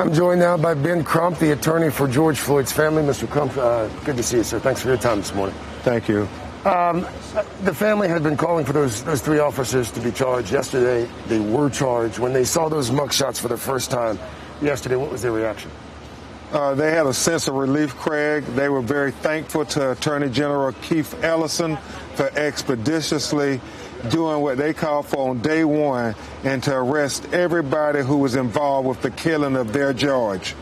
I'm joined now by Ben Crump, the attorney for George Floyd's family. Mr. Crump, uh, good to see you, sir. Thanks for your time this morning. Thank you. Um, the family had been calling for those those three officers to be charged. Yesterday, they were charged. When they saw those mugshots for the first time yesterday, what was their reaction? Uh, they had a sense of relief, Craig. They were very thankful to Attorney General Keith Ellison for expeditiously doing what they called for on day one and to arrest everybody who was involved with the killing of their George.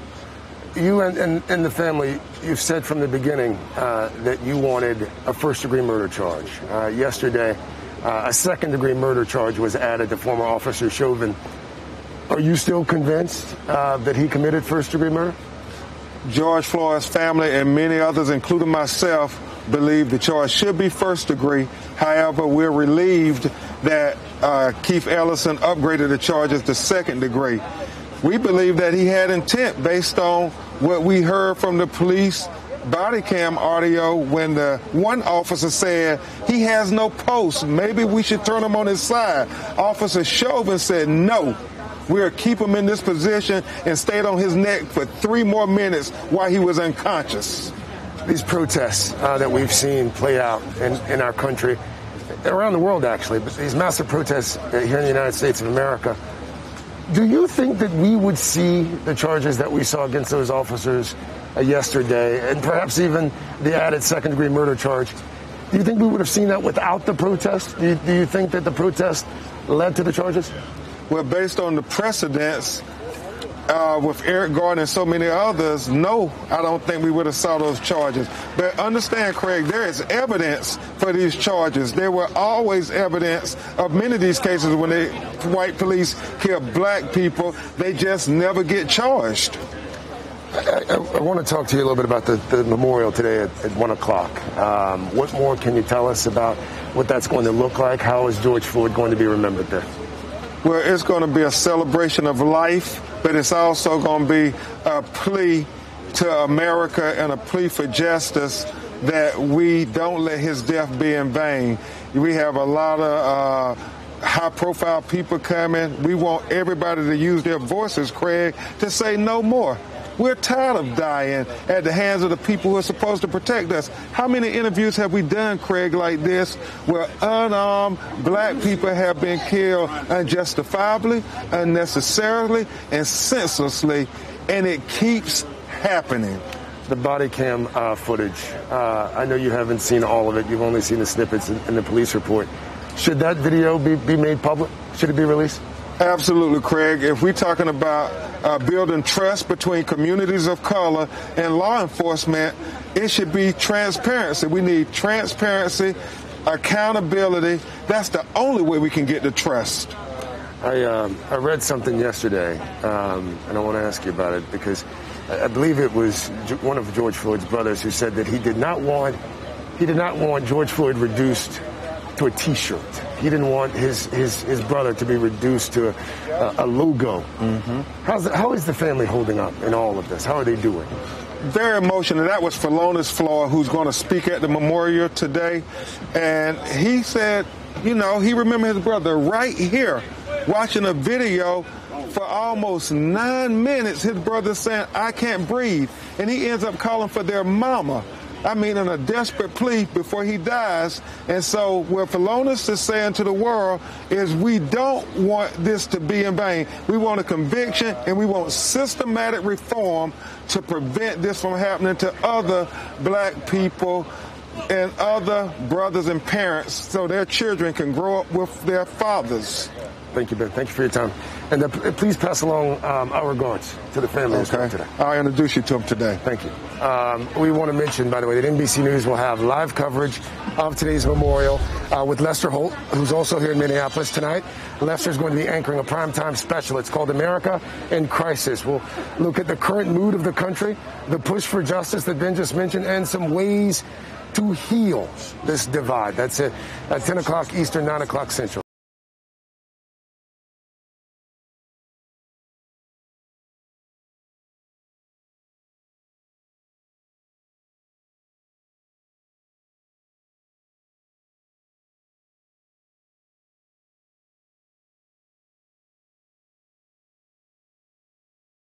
You and, and, and the family, you've said from the beginning uh, that you wanted a first degree murder charge. Uh, yesterday, uh, a second degree murder charge was added to former Officer Chauvin. Are you still convinced uh, that he committed first degree murder? George Floyd's family and many others, including myself, believe the charge should be first degree. However, we're relieved that uh, Keith Ellison upgraded the charges to second degree. We believe that he had intent based on what we heard from the police body cam audio when the one officer said he has no post. Maybe we should turn him on his side. Officer Chauvin said no. We'll keep him in this position and stayed on his neck for three more minutes while he was unconscious. These protests uh, that we've seen play out in, in our country, around the world actually, but these massive protests here in the United States of America, do you think that we would see the charges that we saw against those officers uh, yesterday, and perhaps even the added second degree murder charge? Do you think we would have seen that without the protest? Do you, do you think that the protest led to the charges? Well, based on the precedents uh, with Eric Garner and so many others, no, I don't think we would have saw those charges. But understand, Craig, there is evidence for these charges. There were always evidence of many of these cases when the white police kill black people. They just never get charged. I, I, I, want to talk to you a little bit about the, the memorial today at, at 1 o'clock. Um, what more can you tell us about what that's going to look like? How is George Floyd going to be remembered there? Well, it's going to be a celebration of life, but it's also going to be a plea to America and a plea for justice that we don't let his death be in vain. We have a lot of uh, high profile people coming. We want everybody to use their voices, Craig, to say no more. We're tired of dying at the hands of the people who are supposed to protect us. How many interviews have we done, Craig, like this, where unarmed black people have been killed unjustifiably, unnecessarily, and senselessly, and it keeps happening? The body cam uh, footage. Uh, I know you haven't seen all of it. You've only seen the snippets in, in the police report. Should that video be, be made public? Should it be released? Absolutely, Craig. If we're talking about uh, building trust between communities of color and law enforcement, it should be transparency. We need transparency, accountability. That's the only way we can get the trust. I, um, I read something yesterday, um, and I want to ask you about it because I believe it was one of George Floyd's brothers who said that he did not want he did not want George Floyd reduced to a T-shirt. He didn't want his his, his brother to be reduced to a, a logo. Mm-hmm. How's how is the family holding up in all of this? How are they doing? Very emotional. That was Philonise Floyd, who's going to speak at the memorial today, and he said, you know, he remembered his brother right here, watching a video for almost nine minutes. His brother saying, "I can't breathe," and he ends up calling for their mama. I mean, in a desperate plea before he dies. And so, what Philonise is saying to the world is we don't want this to be in vain. We want a conviction and we want systematic reform to prevent this from happening to other black people and other brothers and parents so their children can grow up with their fathers. Thank you, Ben. Thank you for your time. And uh, please pass along um, our regards to the family okay. today. I'll introduce you to them today. Thank you. Um, we want to mention, by the way, that NBC News will have live coverage of today's memorial uh, with Lester Holt, who's also here in Minneapolis tonight. Lester is going to be anchoring a primetime special. It's called America in Crisis. We'll look at the current mood of the country, the push for justice that Ben just mentioned, and some ways to heal this divide. That's it at 10 o'clock Eastern, 9 o'clock Central.